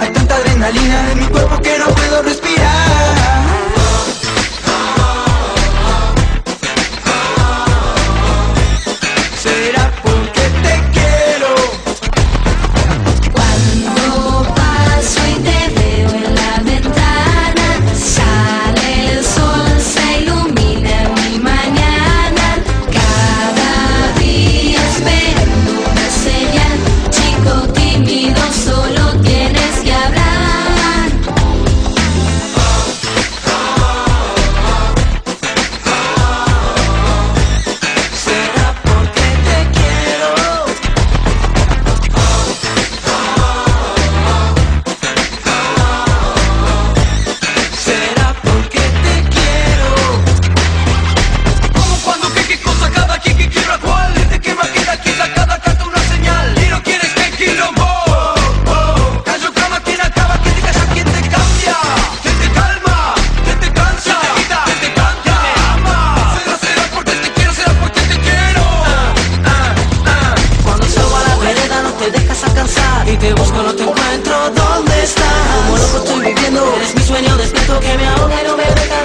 Hay tanta adrenalina en mi cuerpo que no puedo respirar. Y te busco, no te encuentro, ¿dónde estás? Como loco estoy viviendo, eres mi sueño despierto que me ahoga y no me deja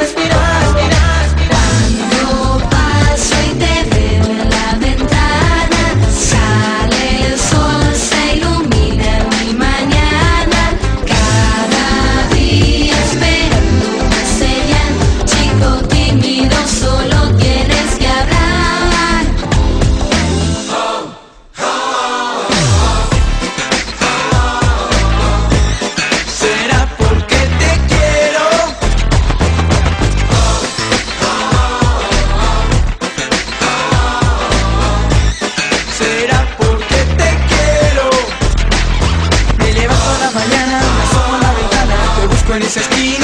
apprentice has been